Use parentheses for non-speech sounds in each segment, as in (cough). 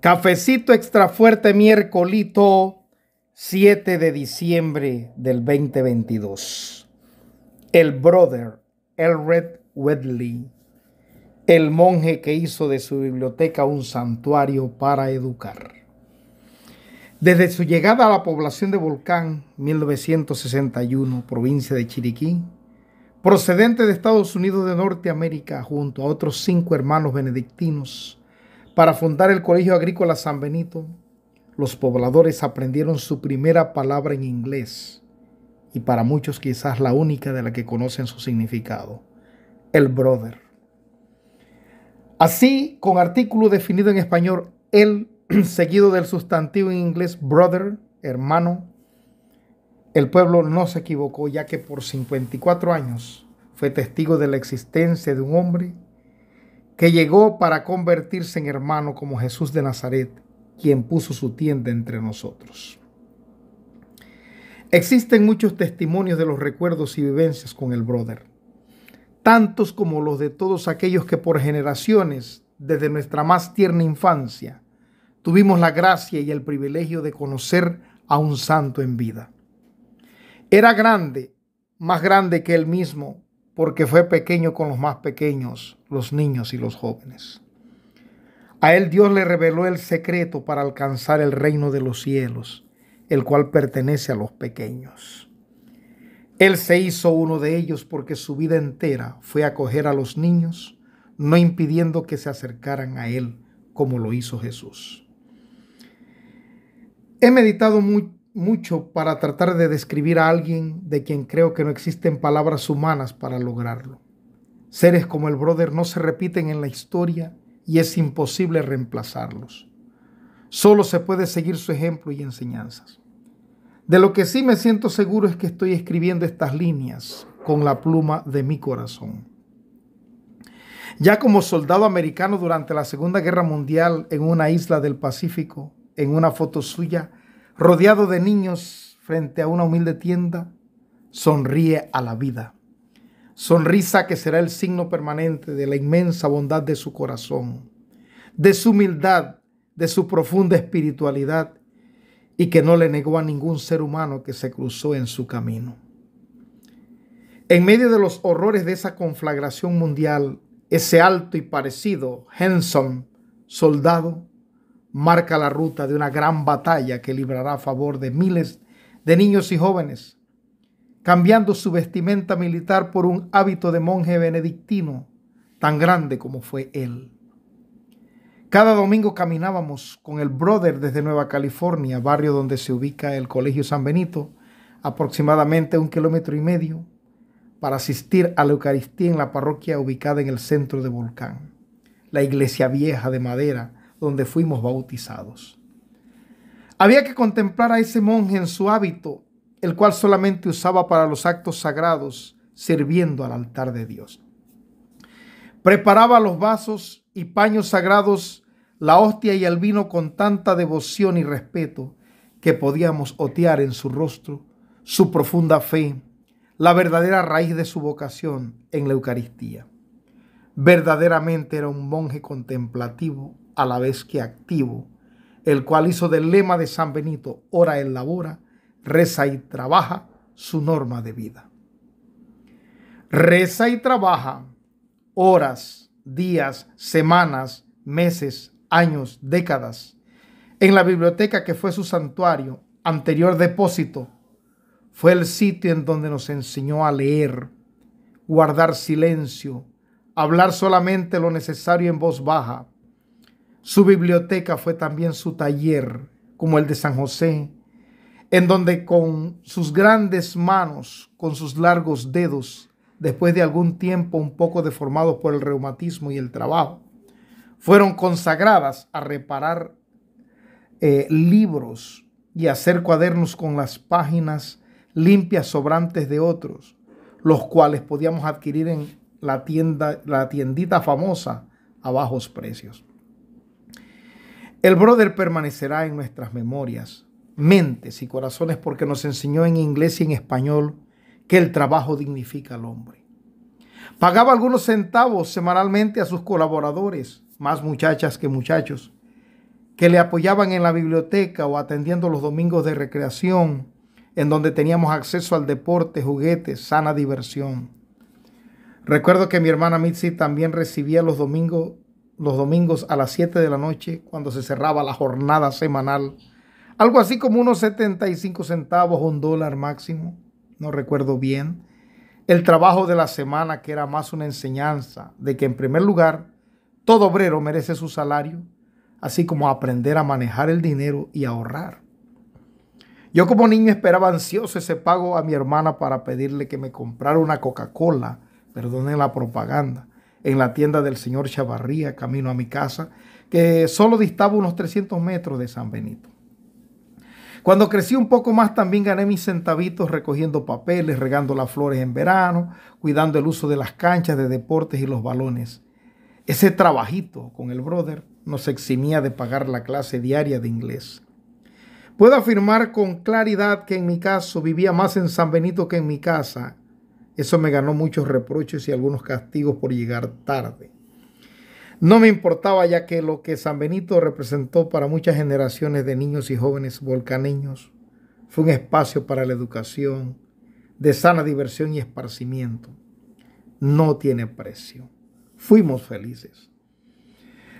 Cafecito extra fuerte miércolito 7 de diciembre del 2022. El brother Elred Wedley, el monje que hizo de su biblioteca un santuario para educar. Desde su llegada a la población de Volcán, 1961, provincia de Chiriquí, procedente de Estados Unidos de Norteamérica, junto a otros cinco hermanos benedictinos, para fundar el Colegio Agrícola San Benito, los pobladores aprendieron su primera palabra en inglés, y para muchos quizás la única de la que conocen su significado, el brother. Así, con artículo definido en español, el (clears throat) seguido del sustantivo en inglés brother, hermano, el pueblo no se equivocó ya que por 54 años fue testigo de la existencia de un hombre que llegó para convertirse en hermano como Jesús de Nazaret, quien puso su tienda entre nosotros. Existen muchos testimonios de los recuerdos y vivencias con el brother, tantos como los de todos aquellos que por generaciones, desde nuestra más tierna infancia, tuvimos la gracia y el privilegio de conocer a un santo en vida. Era grande, más grande que él mismo, porque fue pequeño con los más pequeños, los niños y los jóvenes. A él Dios le reveló el secreto para alcanzar el reino de los cielos, el cual pertenece a los pequeños. Él se hizo uno de ellos porque su vida entera fue acoger a los niños, no impidiendo que se acercaran a él como lo hizo Jesús. He meditado muy, mucho para tratar de describir a alguien de quien creo que no existen palabras humanas para lograrlo. Seres como el brother no se repiten en la historia y es imposible reemplazarlos. Solo se puede seguir su ejemplo y enseñanzas. De lo que sí me siento seguro es que estoy escribiendo estas líneas con la pluma de mi corazón. Ya como soldado americano durante la Segunda Guerra Mundial en una isla del Pacífico, en una foto suya, rodeado de niños frente a una humilde tienda, sonríe a la vida. Sonrisa que será el signo permanente de la inmensa bondad de su corazón, de su humildad, de su profunda espiritualidad y que no le negó a ningún ser humano que se cruzó en su camino. En medio de los horrores de esa conflagración mundial, ese alto y parecido, handsome soldado marca la ruta de una gran batalla que librará a favor de miles de niños y jóvenes, cambiando su vestimenta militar por un hábito de monje benedictino tan grande como fue él. Cada domingo caminábamos con el brother desde Nueva California, barrio donde se ubica el Colegio San Benito, aproximadamente un kilómetro y medio, para asistir a la Eucaristía en la parroquia ubicada en el centro de Volcán, la iglesia vieja de madera donde fuimos bautizados. Había que contemplar a ese monje en su hábito, el cual solamente usaba para los actos sagrados, sirviendo al altar de Dios. Preparaba los vasos y paños sagrados, la hostia y el vino con tanta devoción y respeto que podíamos otear en su rostro su profunda fe, la verdadera raíz de su vocación en la Eucaristía. Verdaderamente era un monje contemplativo a la vez que activo, el cual hizo del lema de San Benito, ora en labora, reza y trabaja, su norma de vida. Reza y trabaja horas, días, semanas, meses, años, décadas. En la biblioteca que fue su santuario, anterior depósito, fue el sitio en donde nos enseñó a leer, guardar silencio, hablar solamente lo necesario en voz baja, su biblioteca fue también su taller, como el de San José, en donde con sus grandes manos, con sus largos dedos, después de algún tiempo un poco deformados por el reumatismo y el trabajo, fueron consagradas a reparar eh, libros y hacer cuadernos con las páginas limpias sobrantes de otros, los cuales podíamos adquirir en la tienda, la tiendita famosa a bajos precios. El brother permanecerá en nuestras memorias, mentes y corazones porque nos enseñó en inglés y en español que el trabajo dignifica al hombre. Pagaba algunos centavos semanalmente a sus colaboradores, más muchachas que muchachos, que le apoyaban en la biblioteca o atendiendo los domingos de recreación, en donde teníamos acceso al deporte, juguetes, sana diversión. Recuerdo que mi hermana Mitzi también recibía los domingos, los domingos a las 7 de la noche cuando se cerraba la jornada semanal. Algo así como unos 75 centavos, un dólar máximo, no recuerdo bien. El trabajo de la semana que era más una enseñanza de que en primer lugar todo obrero merece su salario, así como aprender a manejar el dinero y ahorrar. Yo como niño esperaba ansioso ese pago a mi hermana para pedirle que me comprara una Coca-Cola perdonen la propaganda, en la tienda del señor Chavarría, camino a mi casa, que solo distaba unos 300 metros de San Benito. Cuando crecí un poco más también gané mis centavitos recogiendo papeles, regando las flores en verano, cuidando el uso de las canchas de deportes y los balones. Ese trabajito con el brother nos eximía de pagar la clase diaria de inglés. Puedo afirmar con claridad que en mi caso vivía más en San Benito que en mi casa eso me ganó muchos reproches y algunos castigos por llegar tarde. No me importaba ya que lo que San Benito representó para muchas generaciones de niños y jóvenes volcaneños fue un espacio para la educación, de sana diversión y esparcimiento. No tiene precio. Fuimos felices.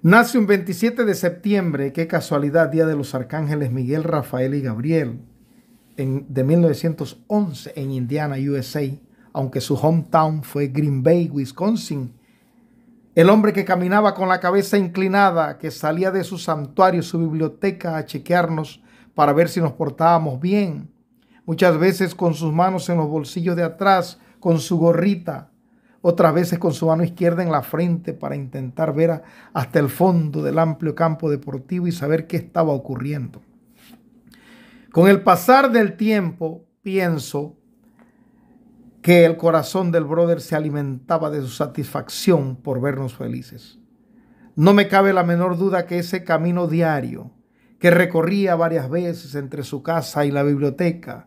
Nace un 27 de septiembre, qué casualidad, Día de los Arcángeles Miguel, Rafael y Gabriel, en, de 1911 en Indiana, USA aunque su hometown fue Green Bay, Wisconsin. El hombre que caminaba con la cabeza inclinada, que salía de su santuario, su biblioteca, a chequearnos para ver si nos portábamos bien. Muchas veces con sus manos en los bolsillos de atrás, con su gorrita. Otras veces con su mano izquierda en la frente para intentar ver hasta el fondo del amplio campo deportivo y saber qué estaba ocurriendo. Con el pasar del tiempo, pienso, que el corazón del brother se alimentaba de su satisfacción por vernos felices. No me cabe la menor duda que ese camino diario, que recorría varias veces entre su casa y la biblioteca,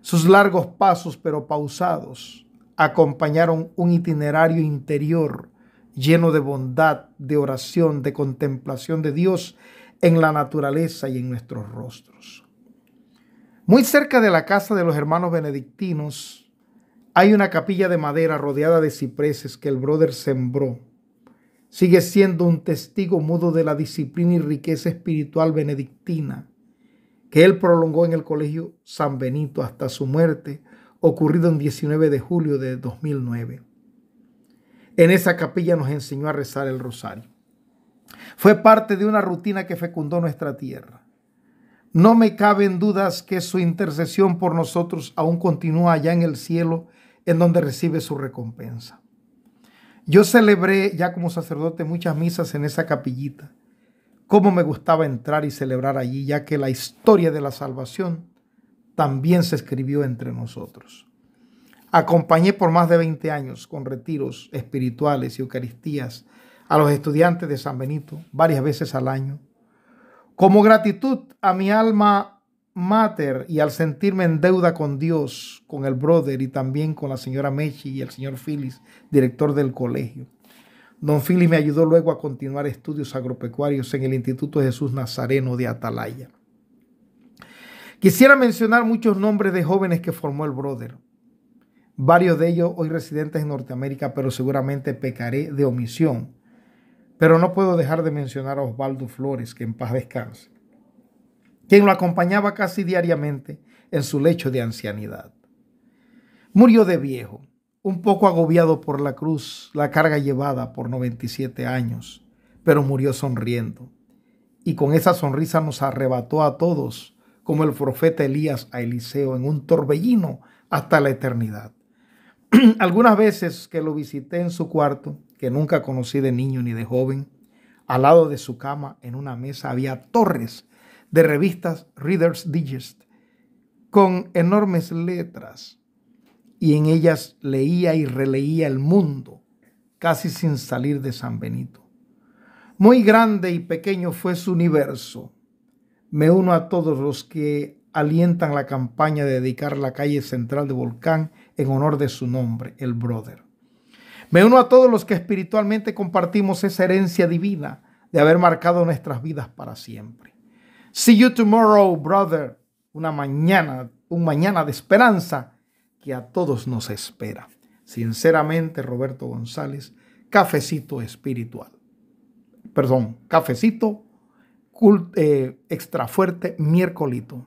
sus largos pasos pero pausados, acompañaron un itinerario interior lleno de bondad, de oración, de contemplación de Dios en la naturaleza y en nuestros rostros. Muy cerca de la casa de los hermanos benedictinos, hay una capilla de madera rodeada de cipreses que el brother sembró. Sigue siendo un testigo mudo de la disciplina y riqueza espiritual benedictina que él prolongó en el colegio San Benito hasta su muerte, ocurrido en 19 de julio de 2009. En esa capilla nos enseñó a rezar el rosario. Fue parte de una rutina que fecundó nuestra tierra. No me caben dudas que su intercesión por nosotros aún continúa allá en el cielo en donde recibe su recompensa. Yo celebré ya como sacerdote muchas misas en esa capillita. Cómo me gustaba entrar y celebrar allí, ya que la historia de la salvación también se escribió entre nosotros. Acompañé por más de 20 años con retiros espirituales y eucaristías a los estudiantes de San Benito varias veces al año. Como gratitud a mi alma mater y al sentirme en deuda con Dios, con el brother y también con la señora Mechi y el señor Phyllis, director del colegio. Don Phyllis me ayudó luego a continuar estudios agropecuarios en el Instituto Jesús Nazareno de Atalaya. Quisiera mencionar muchos nombres de jóvenes que formó el brother. Varios de ellos hoy residentes en Norteamérica, pero seguramente pecaré de omisión. Pero no puedo dejar de mencionar a Osvaldo Flores, que en paz descanse quien lo acompañaba casi diariamente en su lecho de ancianidad. Murió de viejo, un poco agobiado por la cruz, la carga llevada por 97 años, pero murió sonriendo. Y con esa sonrisa nos arrebató a todos, como el profeta Elías a Eliseo, en un torbellino hasta la eternidad. (clears throat) Algunas veces que lo visité en su cuarto, que nunca conocí de niño ni de joven, al lado de su cama en una mesa había torres de revistas Reader's Digest con enormes letras y en ellas leía y releía el mundo casi sin salir de San Benito. Muy grande y pequeño fue su universo. Me uno a todos los que alientan la campaña de dedicar la calle central de Volcán en honor de su nombre, el Brother. Me uno a todos los que espiritualmente compartimos esa herencia divina de haber marcado nuestras vidas para siempre. See you tomorrow, brother. Una mañana, un mañana de esperanza que a todos nos espera. Sinceramente, Roberto González, cafecito espiritual. Perdón, cafecito eh, extra fuerte, miércolito.